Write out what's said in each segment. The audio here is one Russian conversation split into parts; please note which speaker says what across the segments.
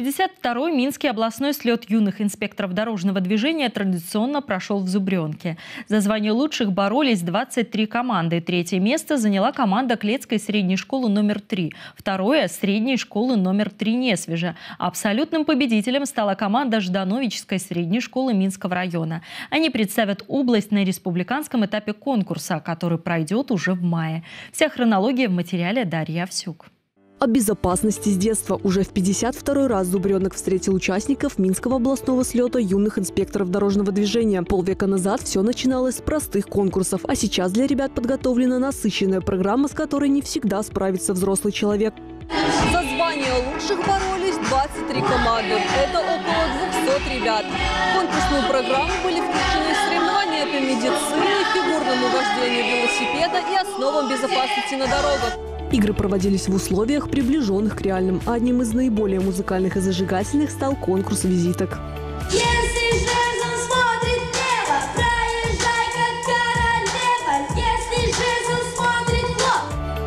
Speaker 1: 52-й Минский областной слет юных инспекторов дорожного движения традиционно прошел в Зубренке. За звание лучших боролись 23 команды. Третье место заняла команда Клецкой средней школы номер 3. Второе – средней школы номер 3 Несвежа. Абсолютным победителем стала команда Ждановической средней школы Минского района. Они представят область на республиканском этапе конкурса, который пройдет уже в мае. Вся хронология в материале Дарья Овсюк.
Speaker 2: О безопасности с детства уже в 52-й раз Зубренок встретил участников Минского областного слета юных инспекторов дорожного движения. Полвека назад все начиналось с простых конкурсов, а сейчас для ребят подготовлена насыщенная программа, с которой не всегда справится взрослый человек. За звание лучших боролись 23 команды. Это около 200 ребят. В конкурсную программу были включены соревнования по медицине, фигурному вождению велосипеда и основам безопасности на дорогах. Игры проводились в условиях, приближенных к реальным. А одним из наиболее музыкальных и зажигательных стал конкурс визиток.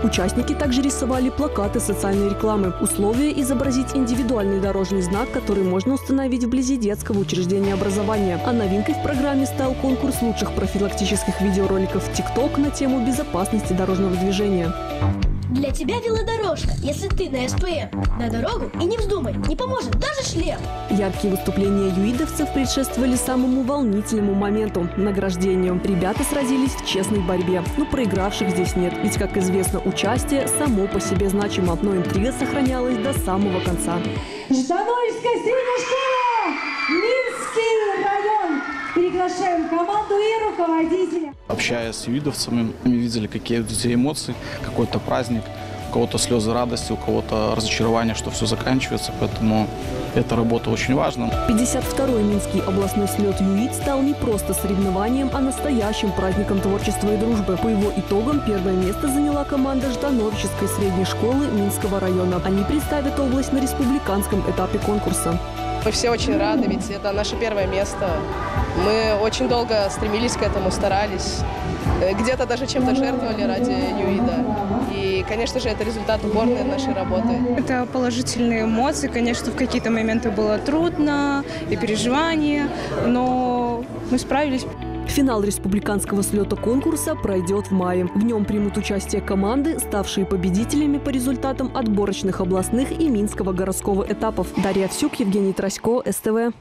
Speaker 2: Участники также рисовали плакаты социальной рекламы. Условия – изобразить индивидуальный дорожный знак, который можно установить вблизи детского учреждения образования. А новинкой в программе стал конкурс лучших профилактических видеороликов в ТикТок на тему безопасности дорожного движения.
Speaker 3: Для тебя велодорожка, если ты на СПМ. На дорогу и не вздумай, не поможет даже шлем.
Speaker 2: Яркие выступления юидовцев предшествовали самому волнительному моменту – награждению. Ребята сразились в честной борьбе, но проигравших здесь нет. Ведь, как известно, участие само по себе значимо, но интрига сохранялась до самого конца.
Speaker 4: Ждановская средняя команду и руководителя.
Speaker 5: Общаясь с юидовцами, мы видели, какие у людей эмоции, какой-то праздник, у кого-то слезы радости, у кого-то разочарование, что все заканчивается, поэтому эта работа очень важна.
Speaker 2: 52-й Минский областной слет ЮИД стал не просто соревнованием, а настоящим праздником творчества и дружбы. По его итогам первое место заняла команда Ждановической средней школы Минского района. Они представят область на республиканском этапе конкурса.
Speaker 6: Мы все очень рады, ведь это наше первое место. Мы очень долго стремились к этому, старались. Э, где-то даже чем-то жертвовали ради ЮИДа. И, конечно же, это результат уборной нашей работы.
Speaker 7: Это положительные эмоции. Конечно, в какие-то моменты было трудно и переживания, но мы справились.
Speaker 2: Финал республиканского слета конкурса пройдет в мае. В нем примут участие команды, ставшие победителями по результатам отборочных областных и Минского городского этапов. Дарья Всюк, Евгений Трасько, СТВ.